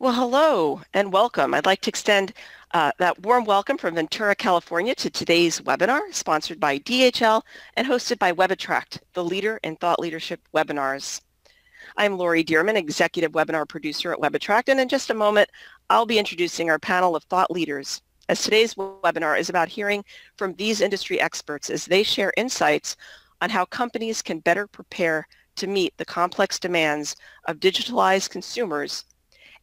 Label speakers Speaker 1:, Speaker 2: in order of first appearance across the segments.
Speaker 1: Well, hello and welcome. I'd like to extend uh, that warm welcome from Ventura, California to today's webinar sponsored by DHL and hosted by WebAttract, the leader in thought leadership webinars. I'm Lori Dearman, Executive Webinar Producer at WebAttract, and in just a moment, I'll be introducing our panel of thought leaders as today's webinar is about hearing from these industry experts as they share insights on how companies can better prepare to meet the complex demands of digitalized consumers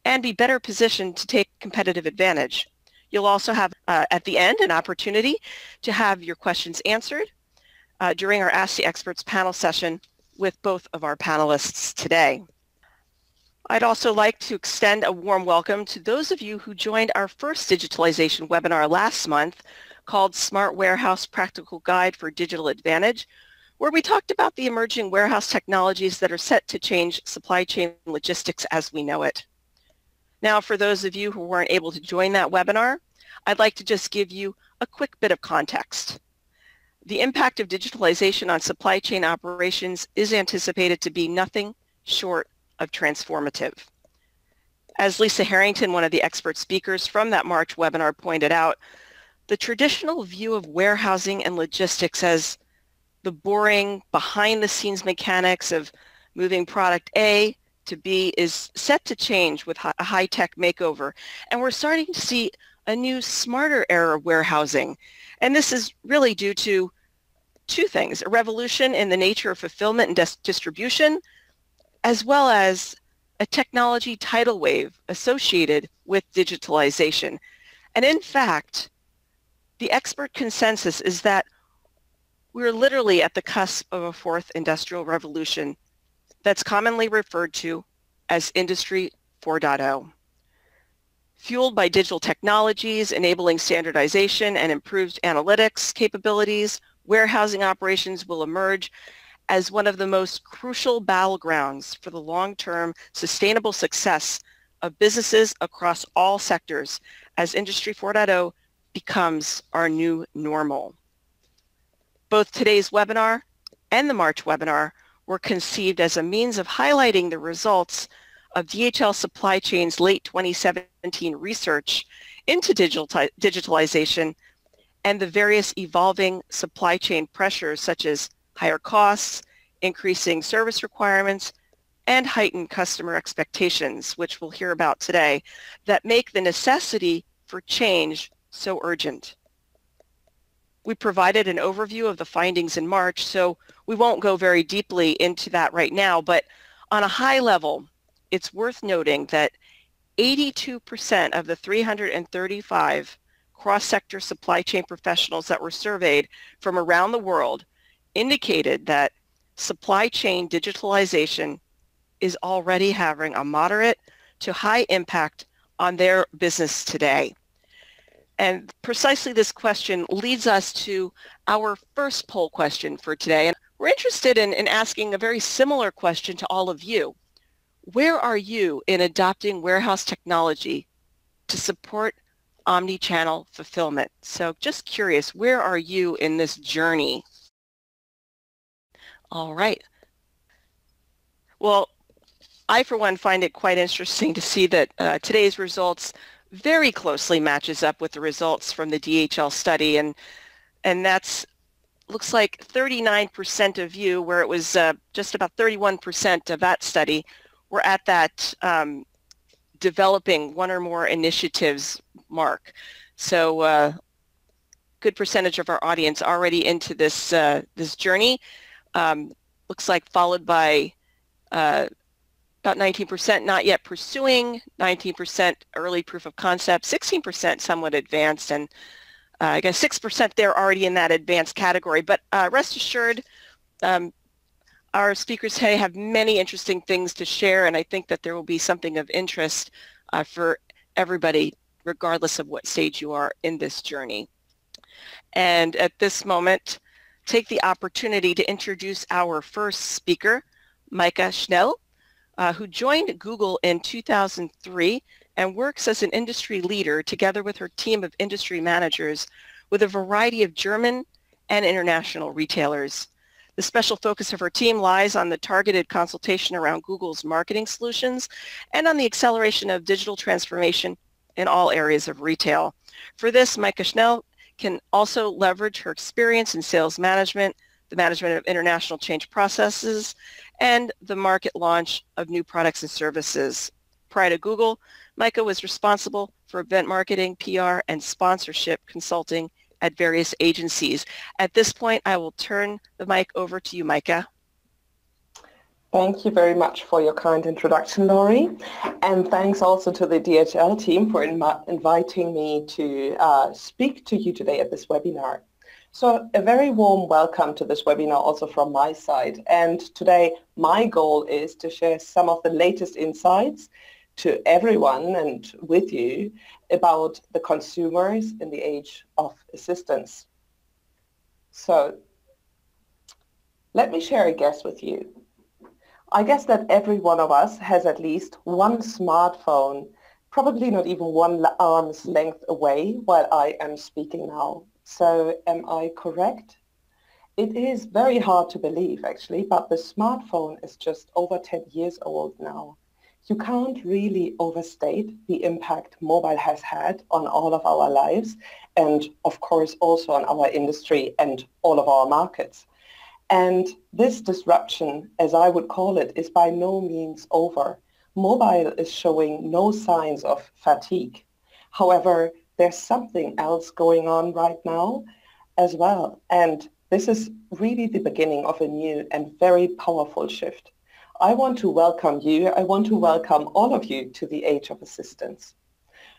Speaker 1: and be better positioned to take competitive advantage. You'll also have uh, at the end an opportunity to have your questions answered uh, during our Ask the Experts panel session with both of our panelists today. I'd also like to extend a warm welcome to those of you who joined our first digitalization webinar last month called Smart Warehouse Practical Guide for Digital Advantage, where we talked about the emerging warehouse technologies that are set to change supply chain logistics as we know it. Now, for those of you who weren't able to join that webinar, I'd like to just give you a quick bit of context. The impact of digitalization on supply chain operations is anticipated to be nothing short of transformative. As Lisa Harrington, one of the expert speakers from that March webinar pointed out, the traditional view of warehousing and logistics as the boring behind-the-scenes mechanics of moving product A to B is set to change with a high-tech makeover. And we're starting to see a new smarter era of warehousing. And this is really due to two things, a revolution in the nature of fulfillment and distribution, as well as a technology tidal wave associated with digitalization. And in fact, the expert consensus is that we're literally at the cusp of a fourth industrial revolution that's commonly referred to as Industry 4.0. Fueled by digital technologies enabling standardization and improved analytics capabilities, warehousing operations will emerge as one of the most crucial battlegrounds for the long-term sustainable success of businesses across all sectors as Industry 4.0 becomes our new normal. Both today's webinar and the March webinar were conceived as a means of highlighting the results of DHL Supply Chain's late 2017 research into digital digitalization and the various evolving supply chain pressures such as higher costs, increasing service requirements, and heightened customer expectations, which we'll hear about today, that make the necessity for change so urgent. We provided an overview of the findings in March, so we won't go very deeply into that right now, but on a high level, it's worth noting that 82% of the 335 cross-sector supply chain professionals that were surveyed from around the world indicated that supply chain digitalization is already having a moderate to high impact on their business today. And precisely this question leads us to our first poll question for today. And we're interested in, in asking a very similar question to all of you. Where are you in adopting warehouse technology to support omni-channel fulfillment? So just curious, where are you in this journey? All right. Well, I, for one, find it quite interesting to see that uh, today's results very closely matches up with the results from the DHL study, and and that's looks like 39% of you, where it was uh, just about 31% of that study, were at that um, developing one or more initiatives mark. So uh, good percentage of our audience already into this uh, this journey. Um, looks like followed by uh, about 19% not yet pursuing, 19% early proof of concept, 16% somewhat advanced, and uh, I guess 6% they're already in that advanced category. But uh, rest assured, um, our speakers today have many interesting things to share, and I think that there will be something of interest uh, for everybody, regardless of what stage you are in this journey. And at this moment, take the opportunity to introduce our first speaker, Micah Schnell, uh, who joined Google in 2003 and works as an industry leader together with her team of industry managers with a variety of German and international retailers. The special focus of her team lies on the targeted consultation around Google's marketing solutions and on the acceleration of digital transformation in all areas of retail. For this, Micah Schnell can also leverage her experience in sales management, the management of international change processes, and the market launch of new products and services. Prior to Google, Micah was responsible for event marketing, PR, and sponsorship consulting at various agencies. At this point, I will turn the mic over to you, Micah.
Speaker 2: Thank you very much for your kind introduction, Laurie. And thanks also to the DHL team for inviting me to uh, speak to you today at this webinar. So a very warm welcome to this webinar also from my side. And today my goal is to share some of the latest insights to everyone and with you about the consumers in the age of assistance. So let me share a guess with you. I guess that every one of us has at least one smartphone, probably not even one arm's length away while I am speaking now. So am I correct? It is very hard to believe actually, but the smartphone is just over 10 years old now you can't really overstate the impact mobile has had on all of our lives and of course also on our industry and all of our markets. And this disruption, as I would call it, is by no means over. Mobile is showing no signs of fatigue. However, there's something else going on right now as well. And this is really the beginning of a new and very powerful shift. I want to welcome you. I want to welcome all of you to the age of assistance.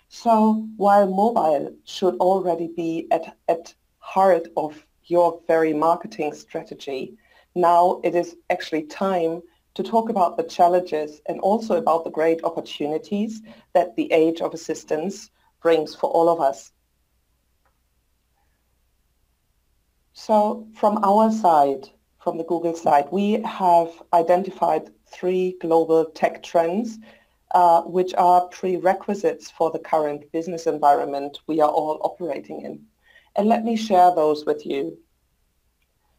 Speaker 2: So while mobile should already be at, at heart of your very marketing strategy, now it is actually time to talk about the challenges and also about the great opportunities that the age of assistance brings for all of us. So from our side, from the Google side, we have identified three global tech trends uh, which are prerequisites for the current business environment we are all operating in. And let me share those with you.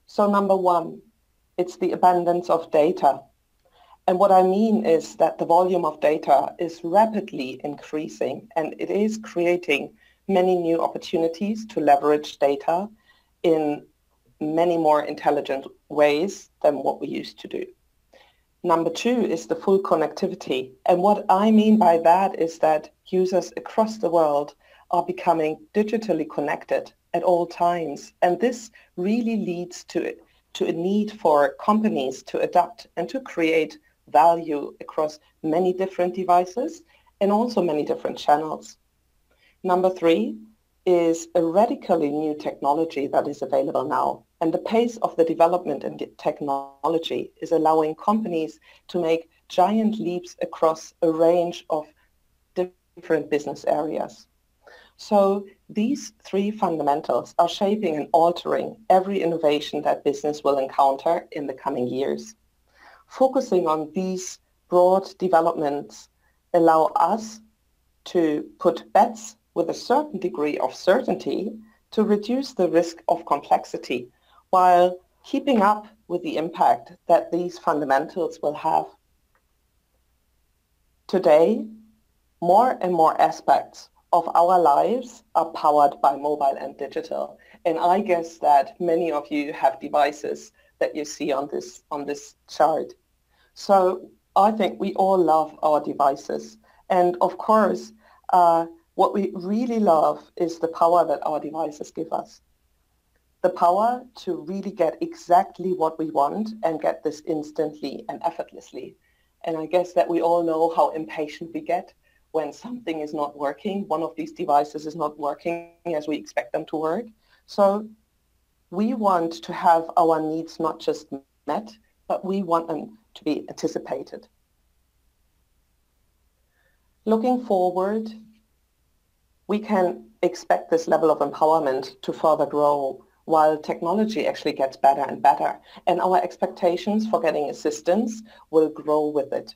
Speaker 2: So number one, it's the abundance of data. And what I mean is that the volume of data is rapidly increasing and it is creating many new opportunities to leverage data in many more intelligent ways than what we used to do. Number two is the full connectivity. And what I mean by that is that users across the world are becoming digitally connected at all times. And this really leads to, to a need for companies to adapt and to create value across many different devices and also many different channels. Number three is a radically new technology that is available now. And the pace of the development in technology is allowing companies to make giant leaps across a range of different business areas. So these three fundamentals are shaping and altering every innovation that business will encounter in the coming years. Focusing on these broad developments allow us to put bets with a certain degree of certainty to reduce the risk of complexity while keeping up with the impact that these fundamentals will have. Today, more and more aspects of our lives are powered by mobile and digital. And I guess that many of you have devices that you see on this, on this chart. So I think we all love our devices. And of course, uh, what we really love is the power that our devices give us the power to really get exactly what we want and get this instantly and effortlessly. And I guess that we all know how impatient we get when something is not working, one of these devices is not working as we expect them to work. So we want to have our needs not just met, but we want them to be anticipated. Looking forward, we can expect this level of empowerment to further grow while technology actually gets better and better. And our expectations for getting assistance will grow with it.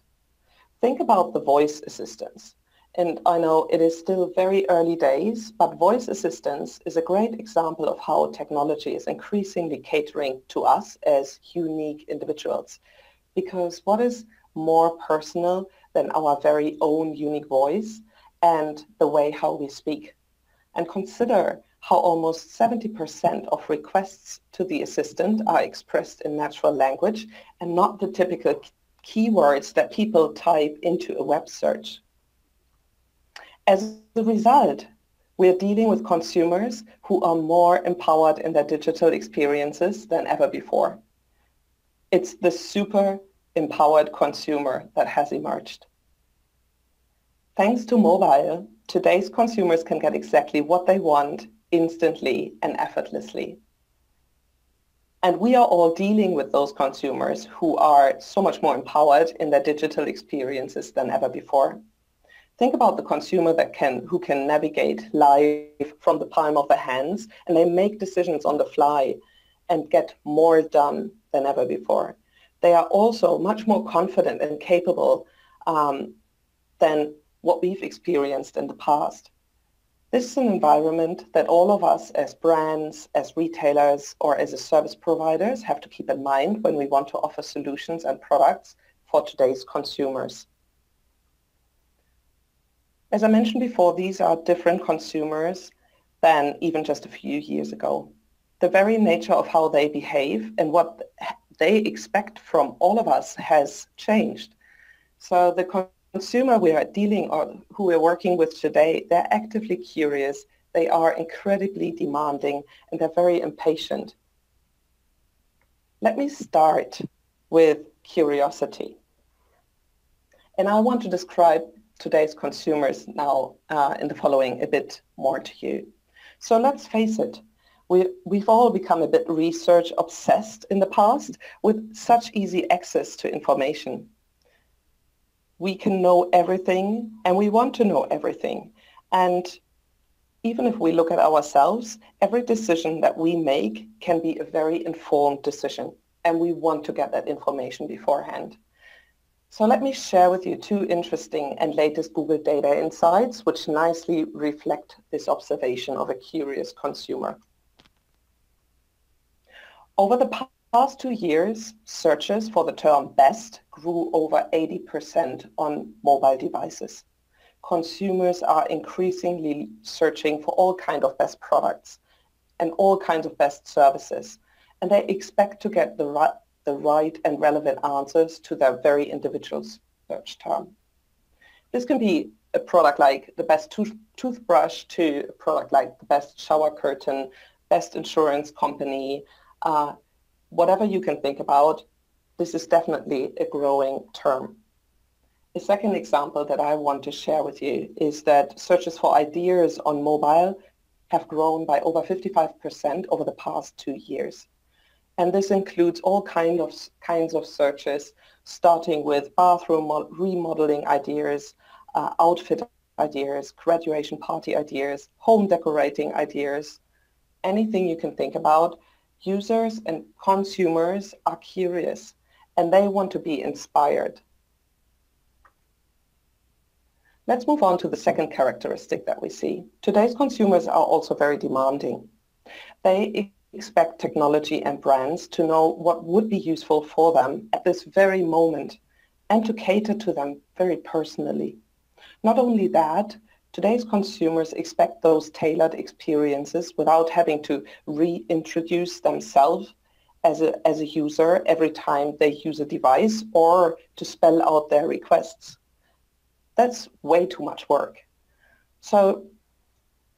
Speaker 2: Think about the voice assistants. And I know it is still very early days, but voice assistance is a great example of how technology is increasingly catering to us as unique individuals. Because what is more personal than our very own unique voice and the way how we speak? And consider how almost 70% of requests to the assistant are expressed in natural language and not the typical keywords that people type into a web search. As a result, we are dealing with consumers who are more empowered in their digital experiences than ever before. It's the super empowered consumer that has emerged. Thanks to mobile, today's consumers can get exactly what they want instantly and effortlessly. And we are all dealing with those consumers who are so much more empowered in their digital experiences than ever before. Think about the consumer that can, who can navigate live from the palm of their hands and they make decisions on the fly and get more done than ever before. They are also much more confident and capable um, than what we've experienced in the past. This is an environment that all of us as brands, as retailers, or as a service providers have to keep in mind when we want to offer solutions and products for today's consumers. As I mentioned before, these are different consumers than even just a few years ago. The very nature of how they behave and what they expect from all of us has changed. So the consumer we are dealing or who we're working with today, they're actively curious, they are incredibly demanding, and they're very impatient. Let me start with curiosity. And I want to describe today's consumers now uh, in the following a bit more to you. So let's face it, we, we've all become a bit research obsessed in the past with such easy access to information. We can know everything and we want to know everything. And even if we look at ourselves, every decision that we make can be a very informed decision and we want to get that information beforehand. So let me share with you two interesting and latest Google data insights which nicely reflect this observation of a curious consumer. Over the past two years, searches for the term best grew over 80% on mobile devices. Consumers are increasingly searching for all kinds of best products and all kinds of best services. And they expect to get the right, the right and relevant answers to their very individual search term. This can be a product like the best tooth toothbrush to a product like the best shower curtain, best insurance company, uh, whatever you can think about, this is definitely a growing term. A second example that I want to share with you is that searches for ideas on mobile have grown by over 55% over the past two years. And this includes all kind of, kinds of searches, starting with bathroom remodeling ideas, uh, outfit ideas, graduation party ideas, home decorating ideas, anything you can think about. Users and consumers are curious and they want to be inspired. Let's move on to the second characteristic that we see. Today's consumers are also very demanding. They expect technology and brands to know what would be useful for them at this very moment and to cater to them very personally. Not only that, today's consumers expect those tailored experiences without having to reintroduce themselves as a, as a user every time they use a device or to spell out their requests. That's way too much work. So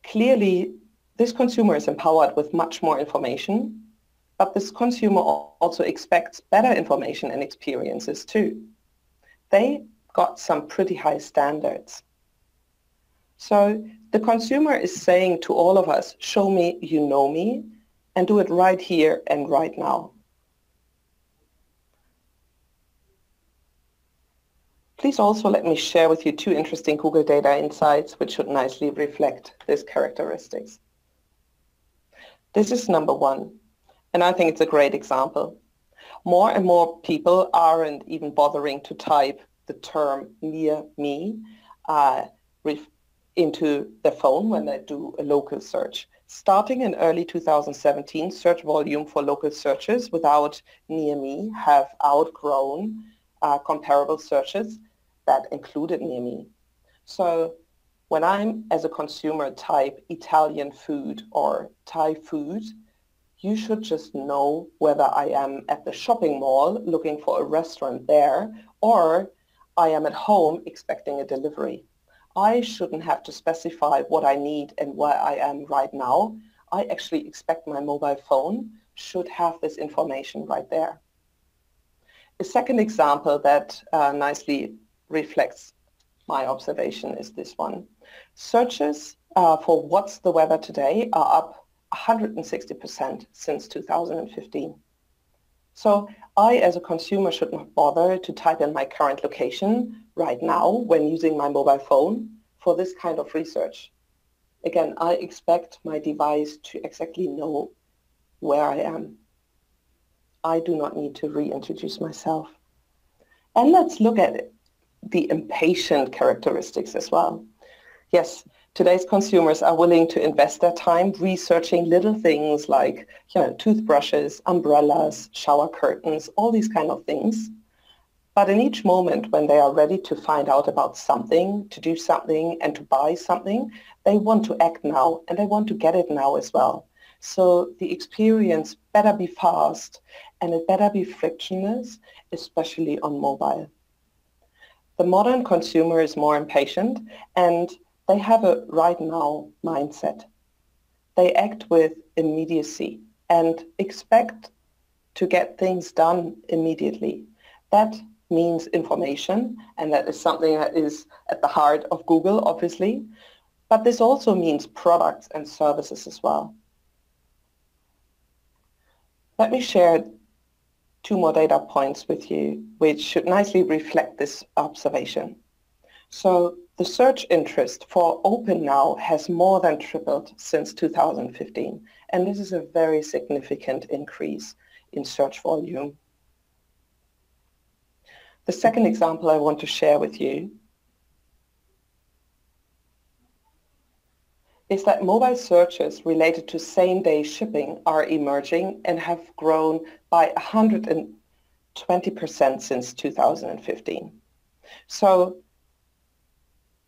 Speaker 2: clearly this consumer is empowered with much more information, but this consumer also expects better information and experiences too. They got some pretty high standards. So the consumer is saying to all of us, show me you know me, and do it right here and right now. Please also let me share with you two interesting Google data insights which should nicely reflect these characteristics. This is number one, and I think it's a great example. More and more people aren't even bothering to type the term near me. Uh, into their phone when they do a local search. Starting in early 2017, search volume for local searches without near me have outgrown uh, comparable searches that included near me. So when I'm, as a consumer, type Italian food or Thai food, you should just know whether I am at the shopping mall looking for a restaurant there or I am at home expecting a delivery. I shouldn't have to specify what I need and where I am right now. I actually expect my mobile phone should have this information right there. A second example that uh, nicely reflects my observation is this one. Searches uh, for what's the weather today are up 160% since 2015. So I, as a consumer, should not bother to type in my current location right now when using my mobile phone for this kind of research. Again, I expect my device to exactly know where I am. I do not need to reintroduce myself. And let's look at the impatient characteristics as well. Yes, today's consumers are willing to invest their time researching little things like you know toothbrushes umbrellas shower curtains all these kind of things. But in each moment when they are ready to find out about something to do something and to buy something they want to act now and they want to get it now as well. So the experience better be fast and it better be frictionless especially on mobile. The modern consumer is more impatient and they have a right now mindset. They act with immediacy and expect to get things done immediately. That means information, and that is something that is at the heart of Google, obviously. But this also means products and services as well. Let me share two more data points with you, which should nicely reflect this observation. So the search interest for OpenNow has more than tripled since 2015, and this is a very significant increase in search volume. The second example I want to share with you is that mobile searches related to same-day shipping are emerging and have grown by 120% since 2015. So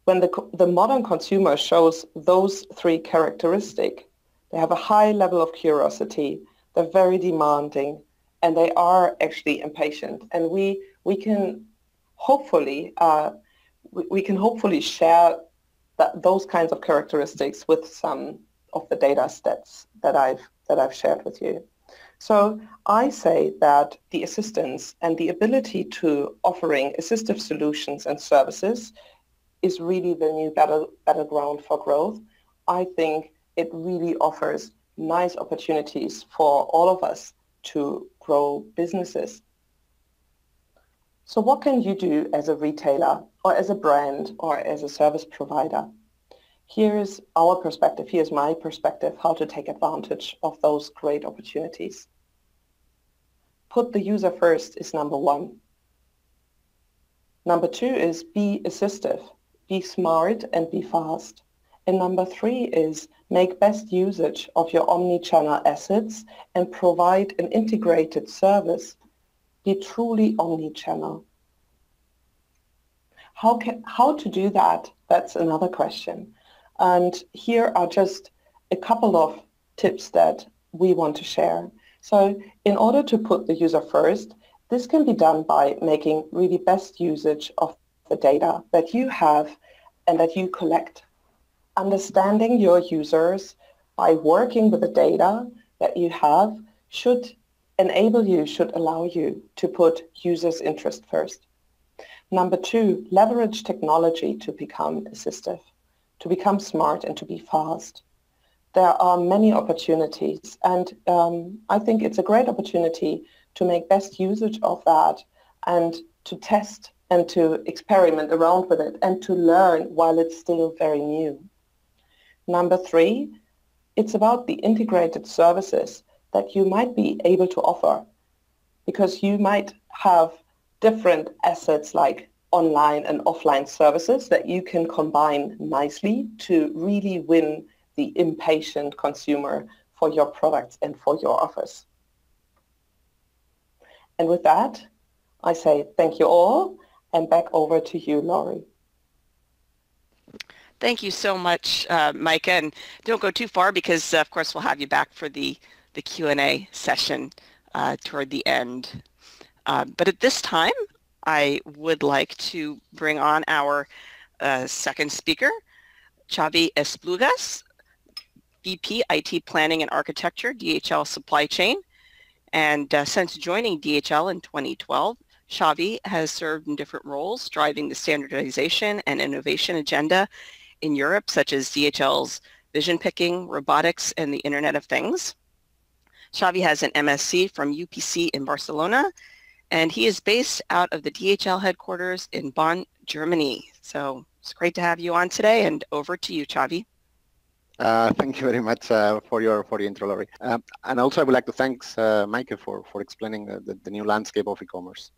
Speaker 2: when the, the modern consumer shows those three characteristics, they have a high level of curiosity, they're very demanding, and they are actually impatient. And we, we can hopefully, uh, we, we can hopefully share that, those kinds of characteristics with some of the data sets that I've, that I've shared with you. So I say that the assistance and the ability to offering assistive solutions and services is really the new better, better ground for growth. I think it really offers nice opportunities for all of us to grow businesses. So what can you do as a retailer or as a brand or as a service provider? Here's our perspective, here's my perspective, how to take advantage of those great opportunities. Put the user first is number one. Number two is be assistive be smart and be fast. And number three is make best usage of your omni-channel assets and provide an integrated service. Be truly omni-channel. How, can, how to do that? That's another question. And here are just a couple of tips that we want to share. So in order to put the user first, this can be done by making really best usage of the data that you have and that you collect. Understanding your users by working with the data that you have should enable you, should allow you to put users' interest first. Number two, leverage technology to become assistive, to become smart and to be fast. There are many opportunities and um, I think it's a great opportunity to make best usage of that and to test and to experiment around with it and to learn while it's still very new. Number three, it's about the integrated services that you might be able to offer because you might have different assets like online and offline services that you can combine nicely to really win the impatient consumer for your products and for your offers. And with that, I say thank you all and back over to you, Laurie.
Speaker 1: Thank you so much, uh, Micah. And don't go too far because, uh, of course, we'll have you back for the, the Q&A session uh, toward the end. Uh, but at this time, I would like to bring on our uh, second speaker, Xavi Esplugas, VP IT Planning and Architecture, DHL Supply Chain. And uh, since joining DHL in 2012, Xavi has served in different roles, driving the standardization and innovation agenda in Europe, such as DHL's vision picking, robotics, and the Internet of Things. Xavi has an MSc from UPC in Barcelona, and he is based out of the DHL headquarters in Bonn, Germany. So it's great to have you on today, and over to you, Xavi.
Speaker 3: Uh, thank you very much uh, for your for the intro, Laurie. Um, and also, I would like to thank uh, Mike for for explaining the, the, new landscape of e-commerce.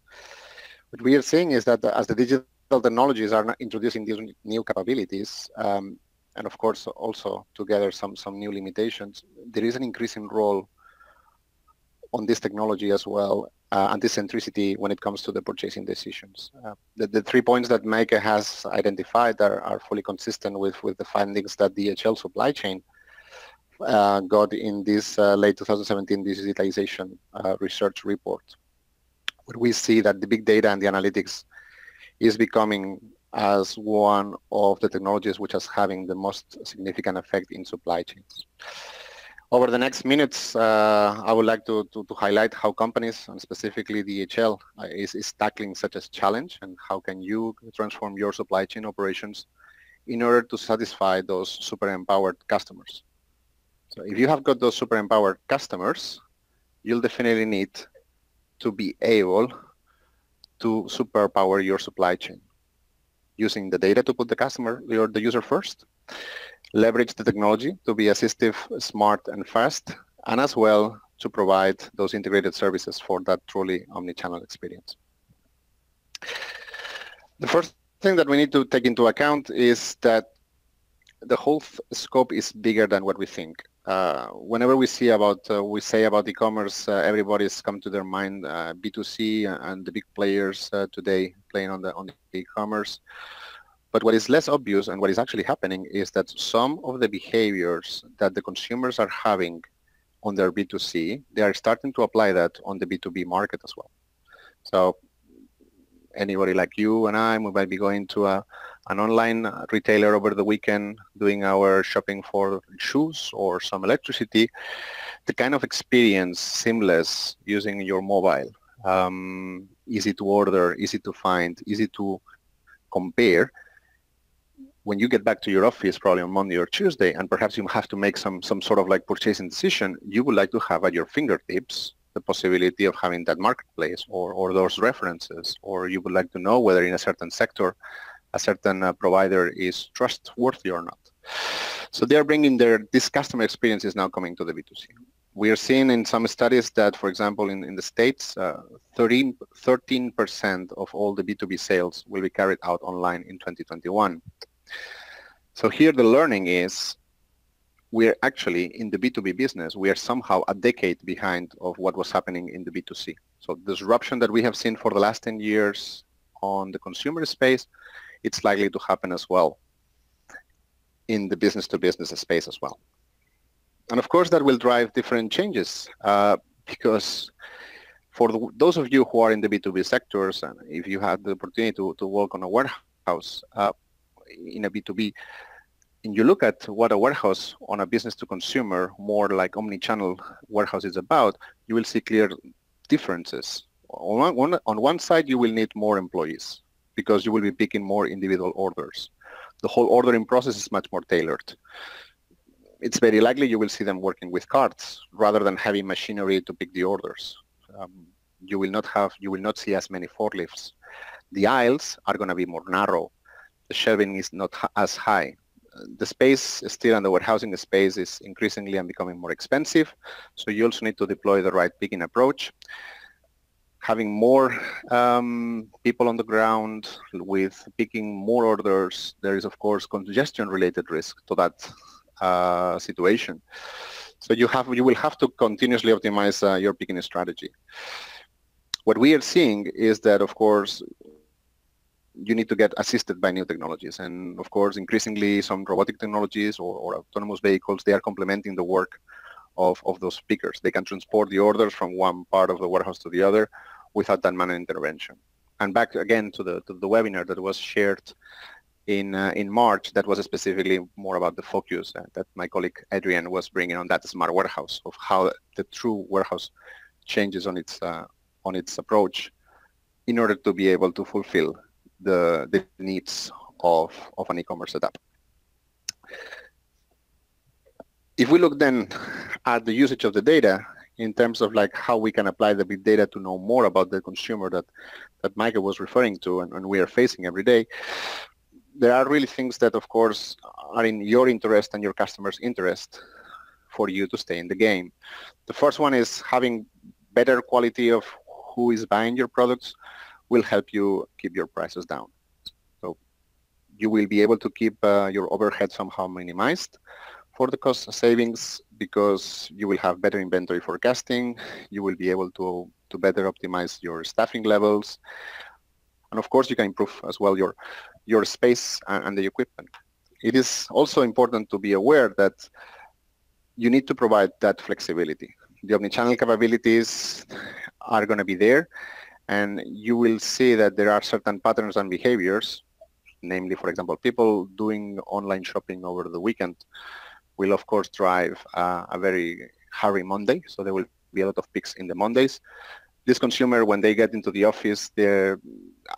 Speaker 3: What we are seeing is that as the digital technologies are introducing these new capabilities, um, and of course also together some some new limitations, there is an increasing role on this technology as well uh, and this centricity when it comes to the purchasing decisions. Uh, the, the, three points that Mike has identified are, are, fully consistent with, with the findings that DHL supply chain uh, got in this uh, late 2017 digitalization uh, research report, where we see that the big data and the analytics is becoming as one of the technologies which is having the most significant effect in supply chains. Over the next minutes, uh, I would like to, to, to, highlight how companies, and specifically DHL, uh, is, is tackling such a challenge and how can you transform your supply chain operations in order to satisfy those super empowered customers. So if you have got those super empowered customers, you'll definitely need to be able to superpower your supply chain using the data to put the customer or the user first leverage the technology to be assistive, smart, and fast, and as well to provide those integrated services for that truly omni-channel experience. The first thing that we need to take into account is that the whole scope is bigger than what we think. Uh, whenever we see about, uh, we say about e-commerce, uh, everybody's come to their mind uh, B2C and the big players uh, today playing on the on the e-commerce. But what is less obvious and what is actually happening is that some of the behaviors that the consumers are having on their B2C, they are starting to apply that on the B2B market as well. So anybody like you and I, we might be going to a, an online retailer over the weekend doing our shopping for shoes or some electricity. The kind of experience, seamless, using your mobile, um, easy to order, easy to find, easy to compare, when you get back to your office probably on Monday or Tuesday and perhaps you have to make some, some sort of like purchasing decision, you would like to have at your fingertips the possibility of having that marketplace or, or those references or you would like to know whether in a certain sector a certain uh, provider is trustworthy or not. So they are bringing their, this customer experience is now coming to the B2C. We are seeing in some studies that, for example, in, in the States, uh, 13, 13% of all the B2B sales will be carried out online in 2021. So here the learning is we're actually in the B2B business, we are somehow a decade behind of what was happening in the B2C. So disruption that we have seen for the last 10 years on the consumer space, it's likely to happen as well in the business-to-business space as well. And of course, that will drive different changes uh, because for the, those of you who are in the B2B sectors, and if you had the opportunity to, to work on a warehouse, uh, in a B2B, and you look at what a warehouse on a business to consumer, more like omni-channel warehouse is about, you will see clear differences. On one, on one side, you will need more employees because you will be picking more individual orders. The whole ordering process is much more tailored. It's very likely you will see them working with carts rather than having machinery to pick the orders. Um, you will not have, you will not see as many forklifts. The aisles are going to be more narrow the shelving is not as high. The space still and the warehousing space is increasingly and becoming more expensive. So you also need to deploy the right picking approach. having more um, people on the ground with picking more orders, there is of course congestion-related risk to that uh, situation. So you have you will have to continuously optimize uh, your picking strategy. What we are seeing is that of course you need to get assisted by new technologies and of course increasingly some robotic technologies or, or autonomous vehicles they are complementing the work of, of those pickers. They can transport the orders from one part of the warehouse to the other without that manual intervention. And back again to the, to the webinar that was shared in, uh, in March, that was specifically more about the focus that my colleague Adrian was bringing on that smart warehouse of how the true warehouse changes on its, uh, on its approach in order to be able to fulfill the, the needs of, of an e-commerce setup. If we look then at the usage of the data in terms of like how we can apply the big data to know more about the consumer that, that Michael was referring to and, and we are facing every day, there are really things that of course are in your interest and your customers' interest for you to stay in the game. The first one is having better quality of who is buying your products will help you keep your prices down. So you will be able to keep uh, your overhead somehow minimized for the cost savings because you will have better inventory forecasting. You will be able to, to better optimize your staffing levels. And of course, you can improve as well your, your space and, and the equipment. It is also important to be aware that you need to provide that flexibility. The omnichannel capabilities are going to be there, and you will see that there are certain patterns and behaviors, namely, for example, people doing online shopping over the weekend will of course drive uh, a very hurry Monday. So there will be a lot of peaks in the Mondays. This consumer, when they get into the office, they're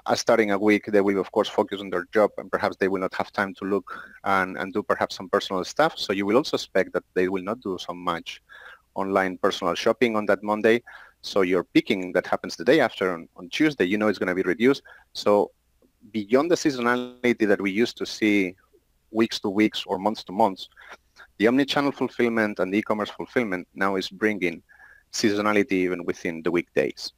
Speaker 3: uh, starting a week, they will of course focus on their job and perhaps they will not have time to look and, and do perhaps some personal stuff. So you will also expect that they will not do so much online personal shopping on that Monday. So your picking that happens the day after on, on Tuesday, you know it's going to be reduced. So beyond the seasonality that we used to see weeks to weeks or months to months, the omni-channel fulfillment and the e-commerce fulfillment now is bringing seasonality even within the weekdays.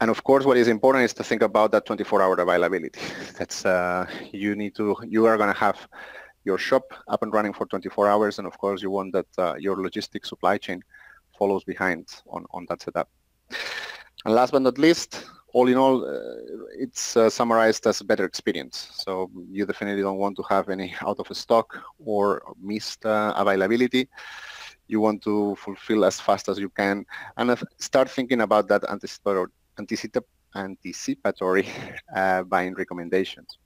Speaker 3: And of course, what is important is to think about that 24-hour availability. That's uh, you need to you are going to have your shop up and running for 24 hours, and of course, you want that uh, your logistics supply chain follows behind on on that setup. And last but not least, all in all, uh, it's uh, summarized as a better experience. So you definitely don't want to have any out of stock or missed uh, availability. You want to fulfill as fast as you can and start thinking about that anticipatory, anticipatory uh, buying recommendations.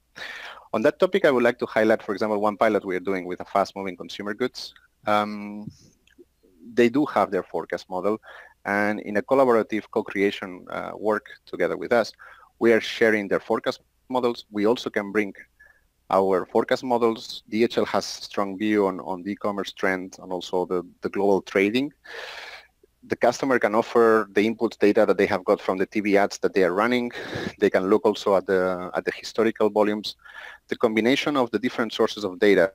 Speaker 3: On that topic, I would like to highlight, for example, one pilot we are doing with a fast-moving consumer goods. Um, they do have their forecast model and in a collaborative co-creation uh, work together with us, we are sharing their forecast models. We also can bring our forecast models. DHL has strong view on, on the e-commerce trend and also the, the global trading. The customer can offer the input data that they have got from the TV ads that they are running. They can look also at the, at the historical volumes. The combination of the different sources of data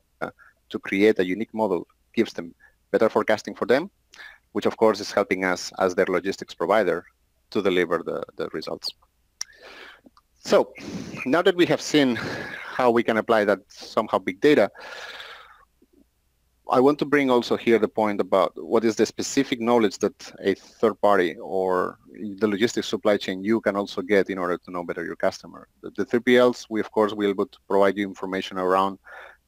Speaker 3: to create a unique model gives them better forecasting for them which of course is helping us as their logistics provider to deliver the, the results. So now that we have seen how we can apply that somehow big data, I want to bring also here the point about what is the specific knowledge that a third party or the logistics supply chain you can also get in order to know better your customer. The, the 3PLs, we of course will provide you information around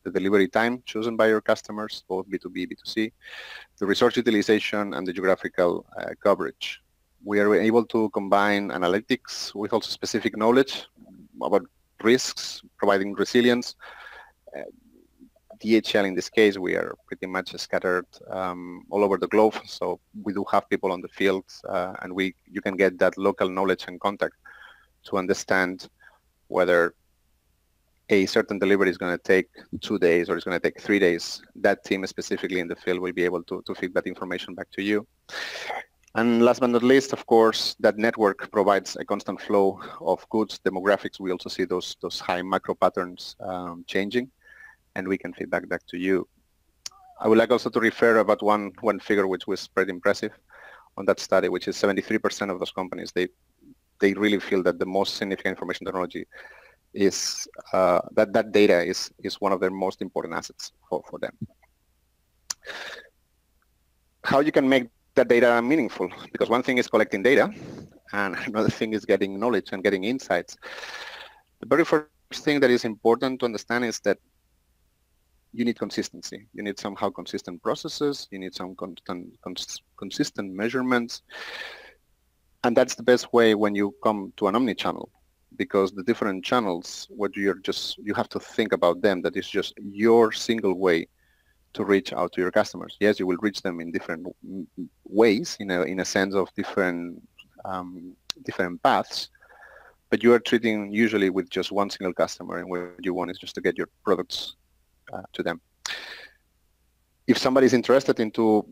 Speaker 3: the delivery time chosen by your customers, both B2B, B2C, the resource utilization, and the geographical uh, coverage. We are able to combine analytics with also specific knowledge about risks, providing resilience. Uh, DHL in this case, we are pretty much scattered um, all over the globe, so we do have people on the field, uh, and we you can get that local knowledge and contact to understand whether a certain delivery is going to take two days or it's going to take three days, that team specifically in the field will be able to, to feed that information back to you. And last but not least, of course, that network provides a constant flow of goods, demographics. We also see those, those high macro patterns um, changing, and we can feed back back to you. I would like also to refer about one, one figure which was pretty impressive. on that study, which is 73% of those companies, they they really feel that the most significant information technology is uh, that that data is is one of their most important assets for, for them. How you can make that data meaningful? Because one thing is collecting data, and another thing is getting knowledge and getting insights. The very first thing that is important to understand is that you need consistency. You need somehow consistent processes. You need some constant, cons consistent measurements. And that's the best way when you come to an omni-channel because the different channels, what you're just, you have to think about them, that is just your single way to reach out to your customers. Yes, you will reach them in different ways, in a, in a sense of different, um, different paths, but you are treating usually with just one single customer and what you want is just to get your products uh, to them. If somebody is interested into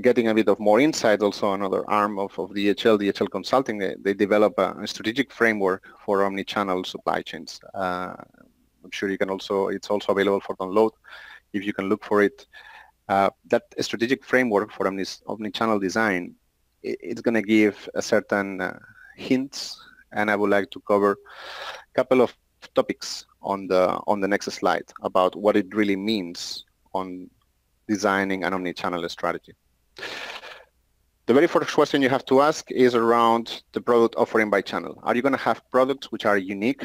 Speaker 3: getting a bit of more insight, also another arm of, of DHL, DHL Consulting, they, they develop a, a, strategic framework for omni-channel supply chains. Uh, I'm sure you can also, it's also available for download if you can look for it. Uh, that strategic framework for omni, omni-channel design, it, it's going to give a certain uh, hints, and I would like to cover a couple of topics on the on the next slide about what it really means on designing an omni-channel strategy. The very first question you have to ask is around the product offering by channel. Are you going to have products which are unique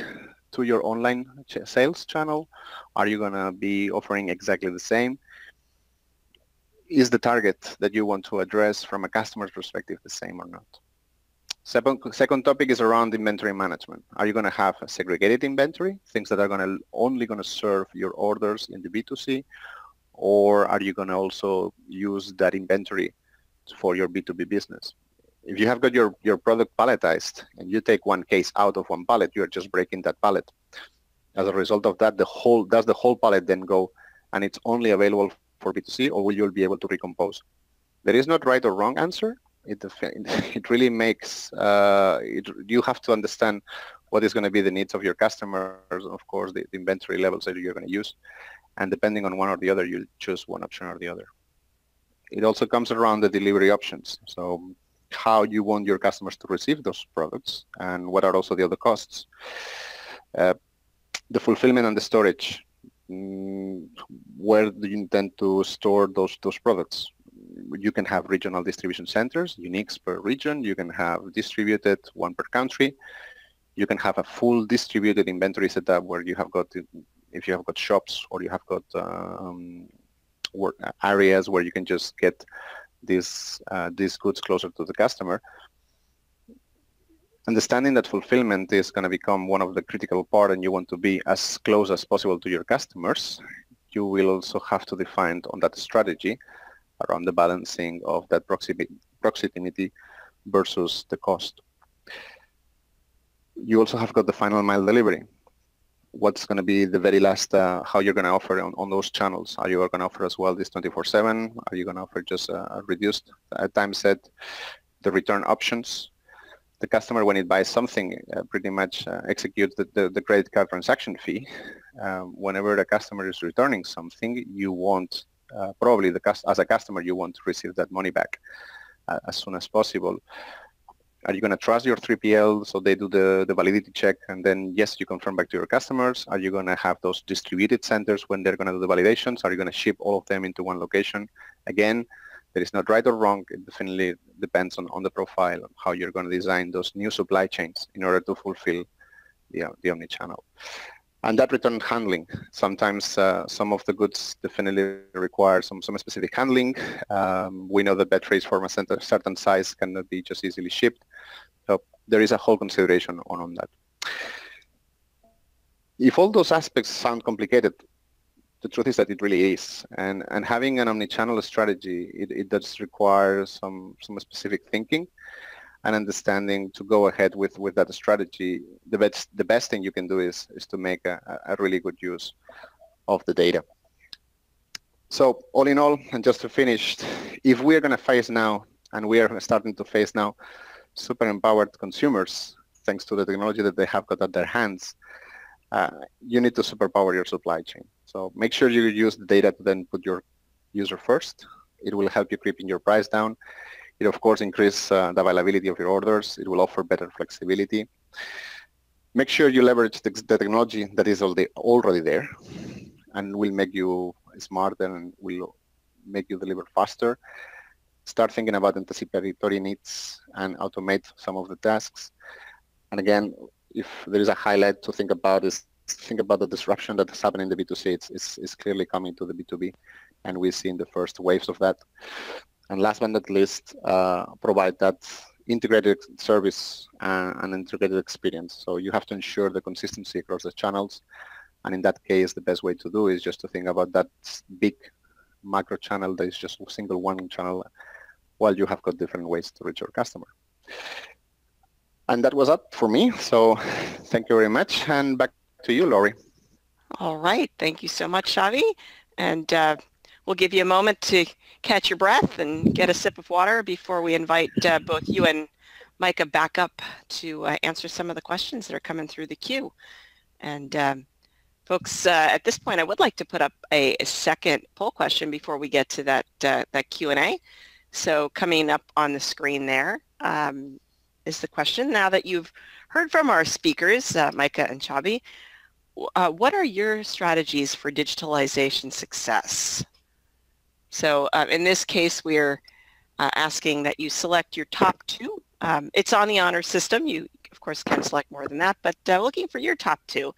Speaker 3: to your online ch sales channel? Are you going to be offering exactly the same? Is the target that you want to address from a customer's perspective the same or not? Second, second topic is around inventory management. Are you going to have a segregated inventory, things that are going to only going to serve your orders in the B2C, or are you going to also use that inventory for your B2B business? If you have got your, your product palletized and you take one case out of one pallet, you're just breaking that pallet. As a result of that, the whole does the whole pallet then go and it's only available for B2C or will you be able to recompose? There is not right or wrong answer it it really makes uh, it, you have to understand what is going to be the needs of your customers, of course, the, the inventory levels that you're going to use, and depending on one or the other, you choose one option or the other. It also comes around the delivery options. So how you want your customers to receive those products and what are also the other costs. Uh, the fulfillment and the storage. Mm, where do you intend to store those those products? you can have regional distribution centers, uniques per region. You can have distributed one per country. You can have a full distributed inventory setup where you have got, if you have got shops or you have got um, areas where you can just get these uh, these goods closer to the customer. Understanding that fulfillment is going to become one of the critical part and you want to be as close as possible to your customers, you will also have to define on that strategy around the balancing of that proximity versus the cost. You also have got the final mile delivery. What's going to be the very last, uh, how you're going to offer on, on those channels? Are you going to offer as well this 24-7? Are you going to offer just a reduced uh, time set? The return options? The customer, when it buys something, uh, pretty much uh, executes the, the, the, credit card transaction fee. Um, whenever the customer is returning something, you want uh, probably the as a customer you want to receive that money back uh, as soon as possible. Are you going to trust your 3PL so they do the, the validity check and then yes you confirm back to your customers? Are you going to have those distributed centers when they're going to do the validations? Are you going to ship all of them into one location? Again, there is not right or wrong. It definitely depends on, on the profile, how you're going to design those new supply chains in order to fulfill the, the omni-channel. And that return handling, sometimes uh, some of the goods definitely require some, some specific handling. Um, we know that batteries from a certain size cannot be just easily shipped. So there is a whole consideration on, on that. If all those aspects sound complicated, the truth is that it really is. And, and having an omni-channel strategy, it, it does require some, some specific thinking and understanding to go ahead with, with that strategy, the best, the best thing you can do is, is to make a, a really good use of the data. So all in all, and just to finish, if we're going to face now, and we are starting to face now, super empowered consumers, thanks to the technology that they have got at their hands, uh, you need to superpower your supply chain. So make sure you use the data to then put your user first. It will help you creeping your price down It of course increases uh, the availability of your orders. It will offer better flexibility. Make sure you leverage the, the technology that is already, there and will make you smarter and will make you deliver faster. Start thinking about anticipatory needs and automate some of the tasks. And again, if there is a highlight to think about is think about the disruption that is happening in the B2C. It's, it's, it's clearly coming to the B2B and we're seeing the first waves of that. And last but not least, uh, provide that integrated service uh, and integrated experience. So you have to ensure the consistency across the channels. And in that case, the best way to do is just to think about that big macro channel that is just a single one channel while you have got different ways to reach your customer. And that was up for me. So thank you very much. And back to you, Laurie.
Speaker 1: All right. Thank you so much, Xavi. And uh, we'll give you a moment to catch your breath and get a sip of water before we invite uh, both you and Micah back up to uh, answer some of the questions that are coming through the queue. And um, folks, uh, at this point, I would like to put up a, a second poll question before we get to that, uh, that Q&A. So coming up on the screen there um, is the question. Now that you've heard from our speakers, uh, Micah and Xavi, uh, what are your strategies for digitalization success? So uh, in this case, we're uh, asking that you select your top two. Um, it's on the honor system. You, of course, can select more than that, but uh, looking for your top two.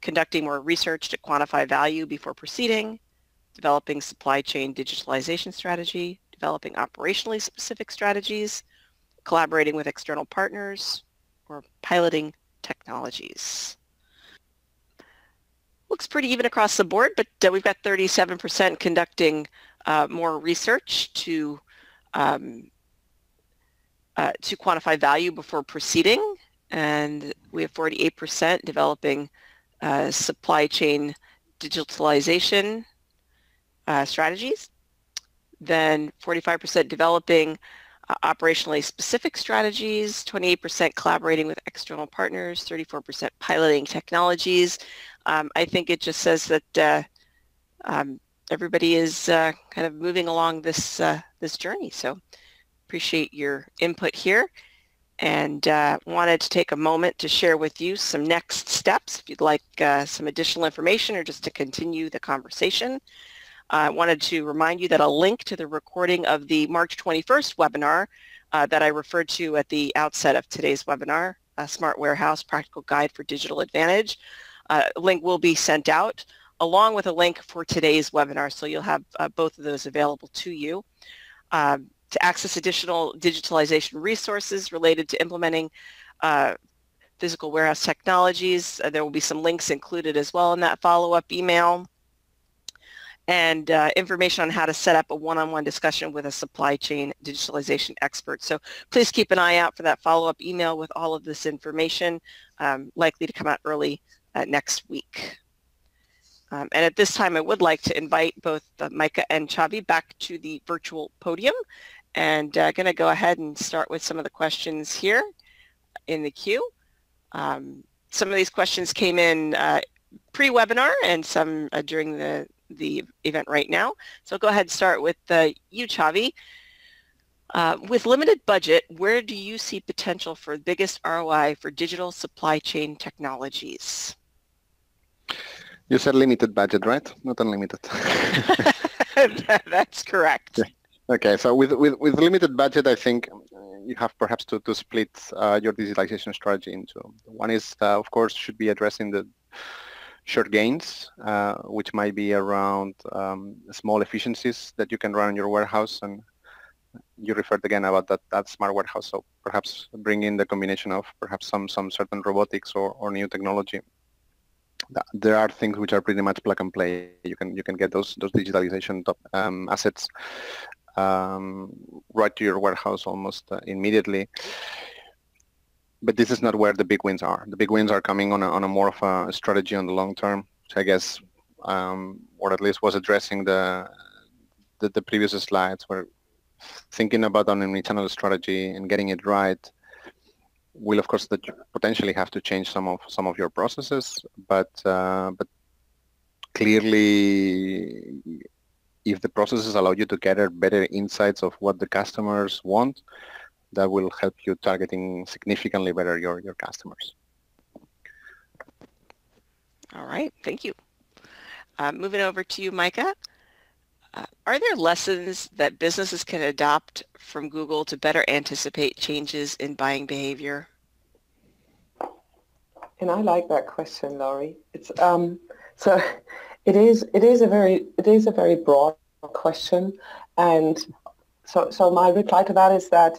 Speaker 1: Conducting more research to quantify value before proceeding, developing supply chain digitalization strategy, developing operationally specific strategies, collaborating with external partners, or piloting technologies looks pretty even across the board, but uh, we've got 37% conducting uh, more research to um, uh, to quantify value before proceeding, and we have 48% developing uh, supply chain digitalization uh, strategies, then 45% developing uh, operationally specific strategies, 28% collaborating with external partners, 34% piloting technologies, um, I think it just says that uh, um, everybody is uh, kind of moving along this uh, this journey. So appreciate your input here and uh, wanted to take a moment to share with you some next steps if you'd like uh, some additional information or just to continue the conversation. I wanted to remind you that a link to the recording of the March 21st webinar uh, that I referred to at the outset of today's webinar, Smart Warehouse Practical Guide for Digital Advantage, uh, link will be sent out along with a link for today's webinar. So you'll have uh, both of those available to you. Um, to access additional digitalization resources related to implementing uh, physical warehouse technologies, uh, there will be some links included as well in that follow-up email and uh, information on how to set up a one-on-one discussion with a supply chain digitalization expert. So please keep an eye out for that follow-up email with all of this information, um, likely to come out early uh, next week. Um, and at this time, I would like to invite both uh, Micah and Xavi back to the virtual podium. And I'm uh, going to go ahead and start with some of the questions here in the queue. Um, some of these questions came in uh, pre-webinar and some uh, during the, the event right now. So go ahead and start with uh, you, Xavi. Uh, with limited budget, where do you see potential for the biggest ROI for digital supply chain technologies?
Speaker 3: You said limited budget, right? Not unlimited.
Speaker 1: That's correct. Yeah.
Speaker 3: Okay, so with, with, with limited budget, I think you have perhaps to, to split uh, your digitalization strategy into. One is, uh, of course, should be addressing the short gains, uh, which might be around um, small efficiencies that you can run in your warehouse. And you referred again about that, that smart warehouse. So perhaps bring in the combination of perhaps some, some certain robotics or, or new technology there are things which are pretty much plug and play. You can you can get those those digitalization top, um, assets um, right to your warehouse almost uh, immediately. But this is not where the big wins are. The big wins are coming on a, on a more of a strategy on the long term, which I guess, um, or at least was addressing the, the, the previous slides, where thinking about an omnichannel strategy and getting it right will of course that you potentially have to change some of some of your processes, but uh, but clearly if the processes allow you to gather better insights of what the customers want, that will help you targeting significantly better your, your customers.
Speaker 1: All right, thank you. Uh, moving over to you, Micah. Are there lessons that businesses can adopt from Google to better anticipate changes in buying behavior?
Speaker 2: And I like that question, Laurie. It's um, so it is it is a very it is a very broad question, and so so my reply to that is that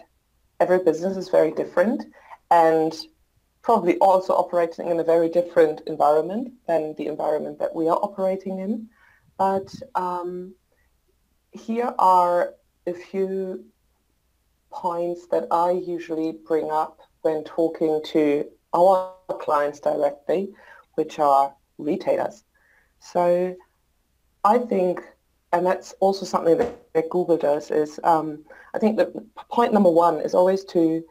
Speaker 2: every business is very different, and probably also operating in a very different environment than the environment that we are operating in. But um, here are a few points that I usually bring up when talking to our clients directly, which are retailers. So I think, and that's also something that, that Google does, is um, I think that point number one is always to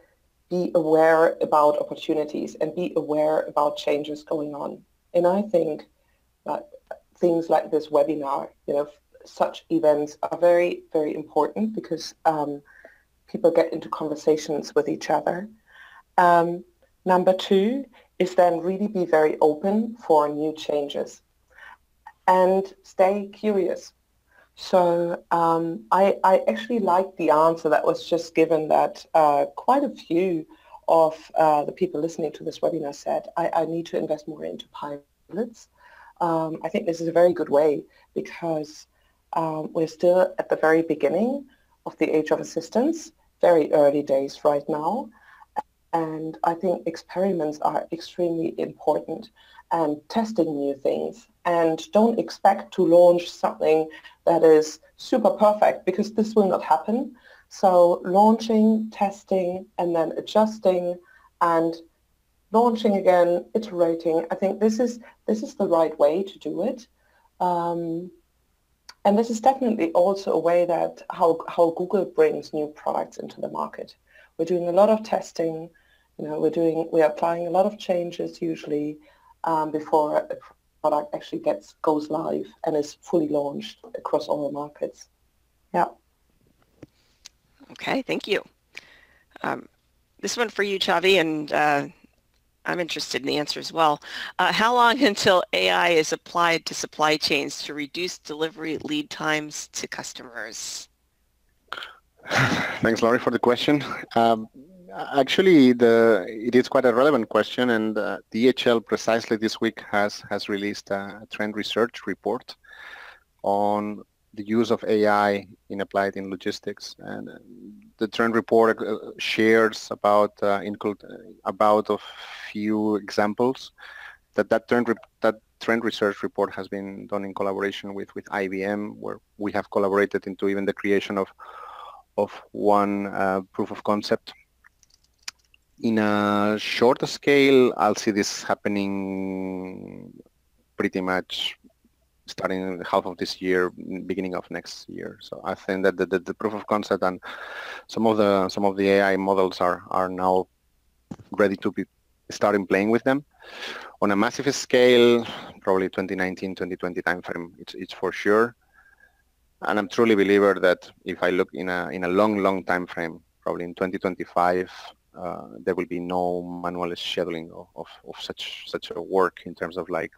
Speaker 2: be aware about opportunities and be aware about changes going on. And I think that things like this webinar, you know, such events are very, very important because um, people get into conversations with each other. Um, number two is then really be very open for new changes and stay curious. So um, I, I, actually like the answer that was just given that uh, quite a few of uh, the people listening to this webinar said, I, I need to invest more into pilots. Um, I think this is a very good way because um, we're still at the very beginning of the age of assistance, very early days right now. And I think experiments are extremely important and testing new things. And don't expect to launch something that is super perfect because this will not happen. So launching, testing, and then adjusting and launching again, iterating. I think this is this is the right way to do it. Um, and this is definitely also a way that how, how Google brings new products into the market. We're doing a lot of testing. You know, we're doing, we're applying a lot of changes usually um, before a product actually gets, goes live and is fully launched across all the markets. Yeah.
Speaker 1: Okay, thank you. Um, this one for you, Xavi, and uh, I'm interested in the answer as well. Uh, how long until AI is applied to supply chains to reduce delivery lead times to customers?
Speaker 3: Thanks, Laurie, for the question. Um, actually, the it is quite a relevant question, and uh, DHL precisely this week has has released a trend research report on the use of AI in applied in logistics. And uh, the trend report uh, shares about uh, include about a few examples that that trend that trend research report has been done in collaboration with with IBM, where we have collaborated into even the creation of of one uh, proof of concept. In a shorter scale, I'll see this happening pretty much starting half of this year, beginning of next year. So I think that the, the, the, proof of concept and some of the some of the AI models are are now ready to be starting playing with them. On a massive scale, probably 2019, 2020 timeframe, it's it's for sure. And I'm truly believer that if I look in a in a long, long time frame, probably in 2025, uh, there will be no manual scheduling of, of, of such such a work in terms of like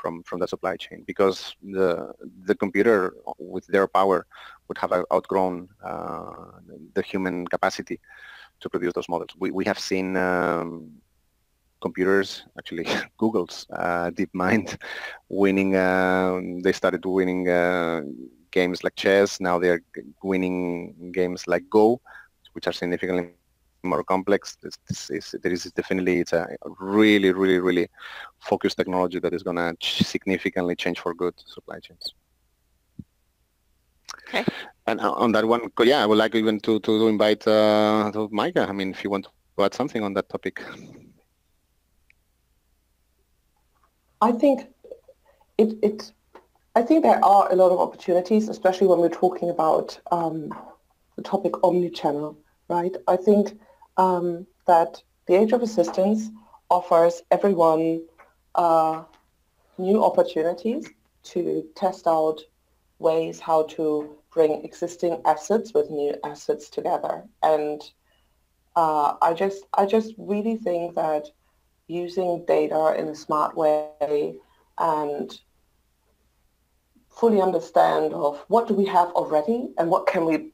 Speaker 3: from from the supply chain because the the computer with their power would have outgrown uh, the human capacity to produce those models. We we have seen um, computers actually Google's uh, DeepMind winning. Uh, they started winning uh, games like chess. Now they are winning games like Go, which are significantly more complex. This, this is, there is definitely it's a really, really, really focused technology that is going to ch significantly change for good supply chains.
Speaker 1: Okay.
Speaker 3: And on that one, yeah, I would like even to, to invite uh, to Micah. I mean, if you want to add something on that topic.
Speaker 2: I think it, it I think there are a lot of opportunities, especially when we're talking about um, the topic omnichannel, right? I think um, that the Age of Assistance offers everyone uh, new opportunities to test out ways how to bring existing assets with new assets together. And uh, I just I just really think that using data in a smart way and fully understand of what do we have already and what can we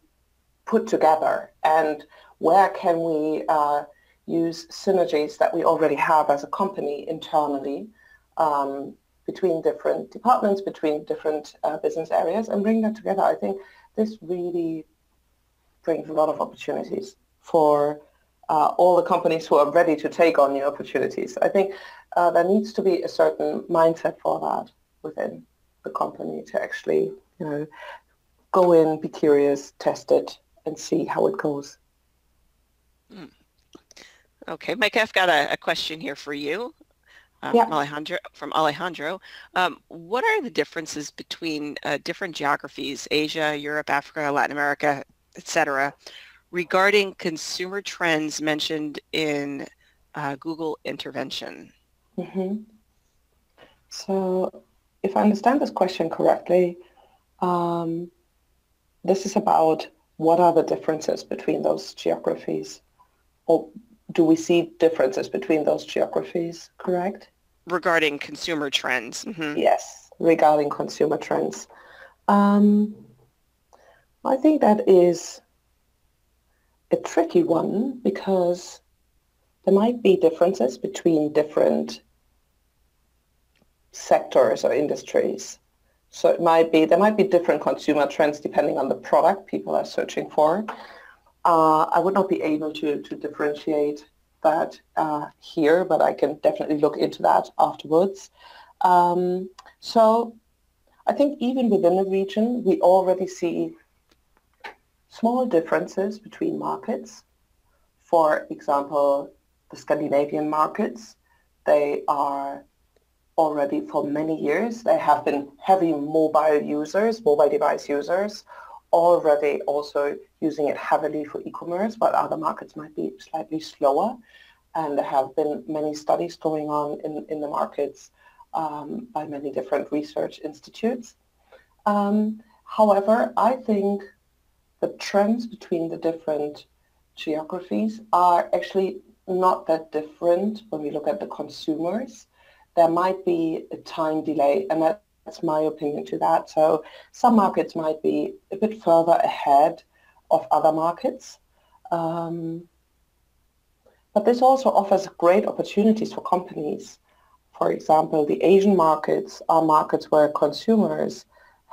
Speaker 2: put together and where can we uh, use synergies that we already have as a company internally um, between different departments, between different uh, business areas and bring that together. I think this really brings a lot of opportunities for uh, all the companies who are ready to take on new opportunities. I think uh, there needs to be a certain mindset for that within the company to actually, you know, go in, be curious, test it, and see how it goes.
Speaker 1: Hmm. Okay, Mike, I've got a, a, question here for you uh, yeah. Alejandro. From Alejandro. Um, what are the differences between uh, different geographies, Asia, Europe, Africa, Latin America, etc., regarding consumer trends mentioned in uh, Google intervention?
Speaker 2: Mm-hmm. So if I understand this question correctly, um, this is about what are the differences between those geographies? Or do we see differences between those geographies, correct?
Speaker 1: Regarding consumer trends. Mm-hmm.
Speaker 2: Yes, regarding consumer trends. Um, I think that is a tricky one because there might be differences between different sectors or industries. So it might be, there might be different consumer trends depending on the product people are searching for. Uh, I would not be able to, to differentiate that uh, here, but I can definitely look into that afterwards. Um, so I think even within the region, we already see small differences between markets. For example, the Scandinavian markets, they are already for many years. They have been heavy mobile users, mobile device users, already also using it heavily for e-commerce, but other markets might be slightly slower. And there have been many studies going on in, in the markets um, by many different research institutes. Um, however, I think the trends between the different geographies are actually not that different when we look at the consumers. There might be a time delay, and that's my opinion to that. So some markets might be a bit further ahead of other markets. Um, but this also offers great opportunities for companies. For example, the Asian markets are markets where consumers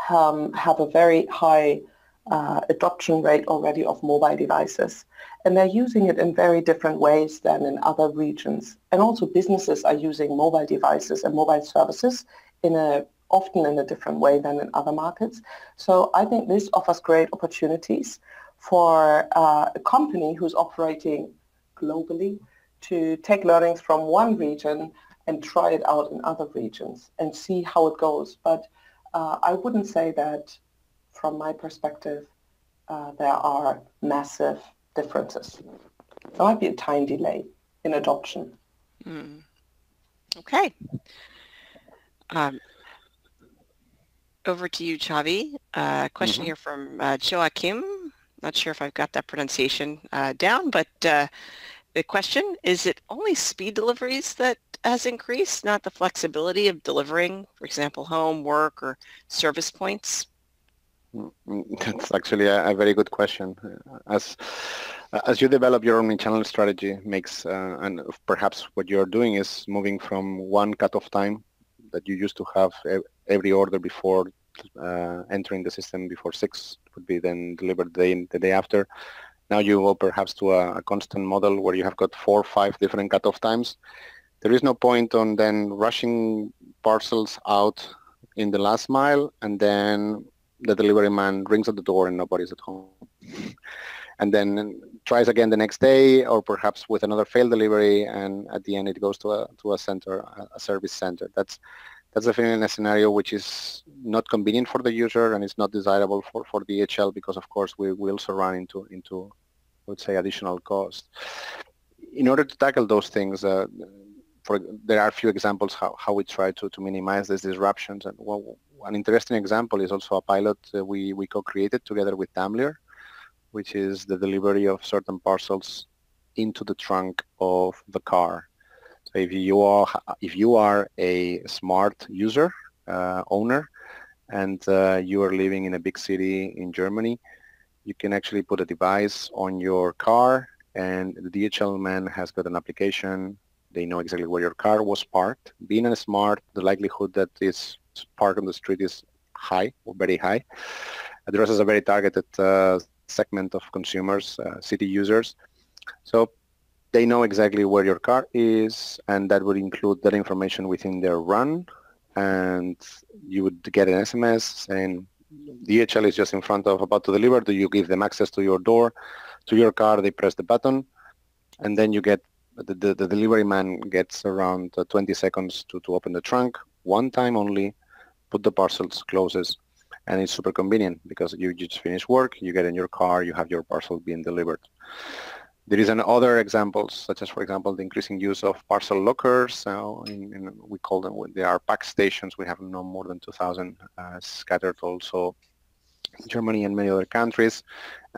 Speaker 2: um, have a very high uh, adoption rate already of mobile devices. And they're using it in very different ways than in other regions. And also businesses are using mobile devices and mobile services in a often in a different way than in other markets. So I think this offers great opportunities for uh, a company who's operating globally to take learnings from one region and try it out in other regions and see how it goes. But uh, I wouldn't say that from my perspective, uh, there are massive differences. There might be a time delay in adoption. Mm.
Speaker 1: Okay. Um, over to you, Xavi. Uh, question mm-hmm. here from uh, Joachim. Not sure if I've got that pronunciation uh, down, but uh, the question, is it only speed deliveries that has increased, not the flexibility of delivering, for example, home, work, or service points?
Speaker 3: That's actually a, a, very good question. As as you develop your omni-channel strategy, makes uh, and perhaps what you're doing is moving from one cutoff time that you used to have every order before uh, entering the system before six would be then delivered the day, the day after. Now you go perhaps to a, a constant model where you have got four or five different cutoff times. There is no point on then rushing parcels out in the last mile and then the delivery man rings at the door and nobody's at home. and then tries again the next day or perhaps with another failed delivery and at the end it goes to a to a center a service center that's that's definitely a scenario which is not convenient for the user and it's not desirable for for DHL because of course we will also run into into let's say additional cost in order to tackle those things uh, for there are a few examples how, how we try to, to minimize these disruptions and an interesting example is also a pilot we, we co-created together with Daimler, which is the delivery of certain parcels into the trunk of the car. If you are if you are a smart user uh, owner and uh, you are living in a big city in Germany, you can actually put a device on your car and the DHL man has got an application. They know exactly where your car was parked. Being a smart, the likelihood that it's parked on the street is high or very high. Addresses a very targeted uh, segment of consumers, uh, city users. So they know exactly where your car is and that would include that information within their run and you would get an SMS saying DHL is just in front of about to deliver. Do you give them access to your door, to your car? They press the button and then you get the, the, the delivery man gets around uh, 20 seconds to, to open the trunk one time only, put the parcels, closes, and it's super convenient because you just finish work, you get in your car, you have your parcel being delivered. There is an other examples, such as, for example, the increasing use of parcel lockers. Uh, in, in, we call them, they are pack stations. We have no more than 2,000 uh, scattered also in Germany and many other countries.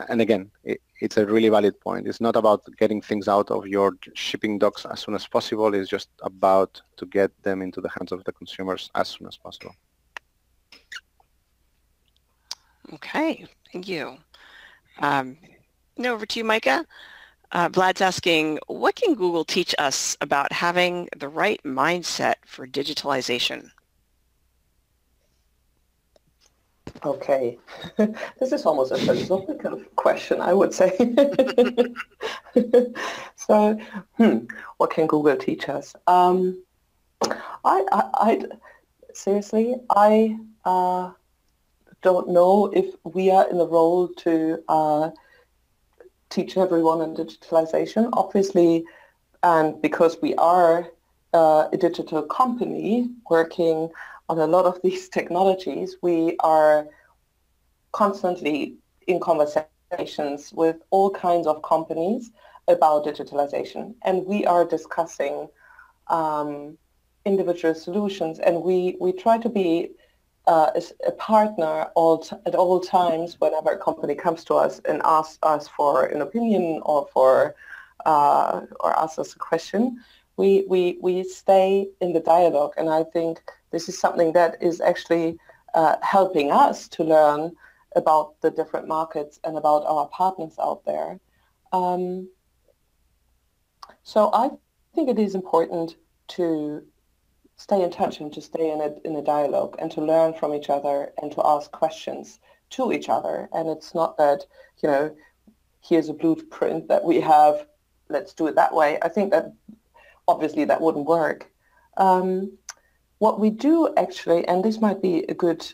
Speaker 3: And again, it, it's a really valid point. It's not about getting things out of your shipping docks as soon as possible. It's just about to get them into the hands of the consumers as soon as possible.
Speaker 1: Okay, thank you. Um, over to you, Micah. Uh, Vlad's asking, what can Google teach us about having the right mindset for digitalization?
Speaker 2: Okay, this is almost a philosophical question, I would say. so, hmm, what can Google teach us? Um, I, I, I, seriously, I uh, don't know if we are in the role to uh, teach everyone in digitalization. Obviously, and because we are uh, a digital company working on a lot of these technologies, we are constantly in conversations with all kinds of companies about digitalization. And we are discussing um, individual solutions and we, we try to be uh, a partner all at all times whenever a company comes to us and asks us for an opinion or for uh, or asks us a question, we, we, we stay in the dialogue. And I think this is something that is actually uh, helping us to learn about the different markets and about our partners out there. Um, so I think it is important to stay in touch and to stay in a, in a dialogue and to learn from each other and to ask questions to each other. And it's not that, you know, here's a blueprint that we have, let's do it that way. I think that obviously that wouldn't work. Um, what we do actually, and this might be a good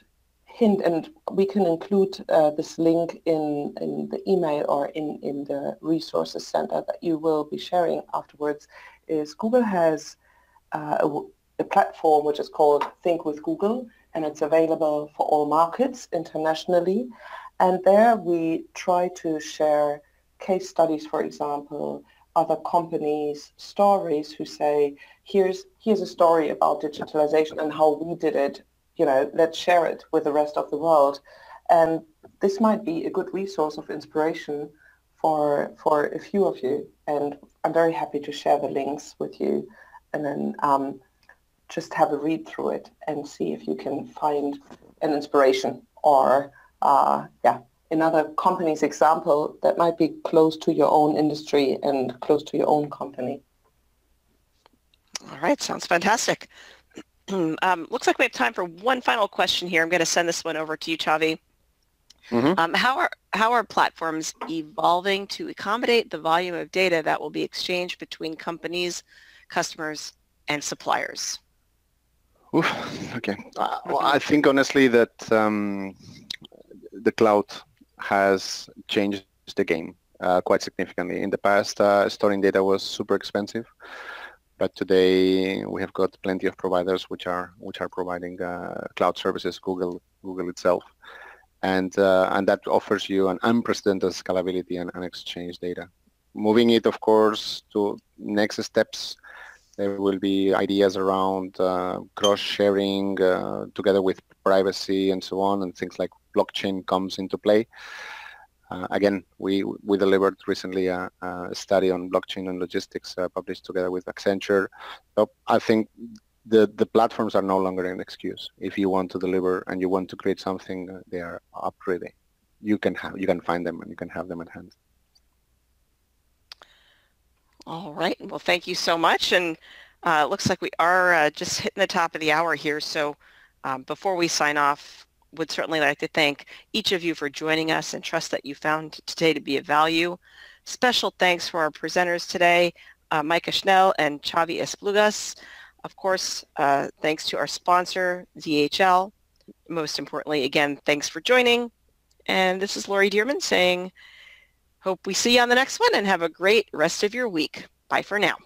Speaker 2: hint, and we can include uh, this link in, in the email or in, in the resources center that you will be sharing afterwards, is Google has uh, a, a platform which is called Think with Google, and it's available for all markets internationally. And there we try to share case studies, for example, other companies' stories who say, here's, here's a story about digitalization and how we did it. You know, let's share it with the rest of the world. And this might be a good resource of inspiration for, for a few of you. And I'm very happy to share the links with you. And then um, just have a read through it and see if you can find an inspiration or uh, yeah another company's example that might be close to your own industry and close to your own company.
Speaker 1: All right, sounds fantastic. um, looks like we have time for one final question here. I'm going to send this one over to you, Xavi. Mm-hmm. Um, how are how are platforms evolving to accommodate the volume of data that will be exchanged between companies, customers, and suppliers?
Speaker 3: Oof, okay. Uh, well, I think honestly that um, the cloud has changed the game uh, quite significantly. In the past, uh, storing data was super expensive, but today we have got plenty of providers which are which are providing uh, cloud services. Google, Google itself, and uh, and that offers you an unprecedented scalability and, and exchange data. Moving it, of course, to next steps there will be ideas around uh, cross-sharing uh, together with privacy and so on, and things like blockchain comes into play. Uh, again, we we delivered recently a, a study on blockchain and logistics uh, published together with Accenture. So I think the the platforms are no longer an excuse. If you want to deliver and you want to create something, uh, they are up ready. You can have you can find them and you can have them at hand.
Speaker 1: All right. Well, thank you so much. And uh, it looks like we are uh, just hitting the top of the hour here. So um, before we sign off, would certainly like to thank each of you for joining us and trust that you found today to be of value. Special thanks for our presenters today, uh, Micah Schnell and Xavi Esplugas. Of course, uh, thanks to our sponsor, DHL. Most importantly, again, thanks for joining. And this is Lori Dearman saying, hope we see you on the next one and have a great rest of your week. Bye for now.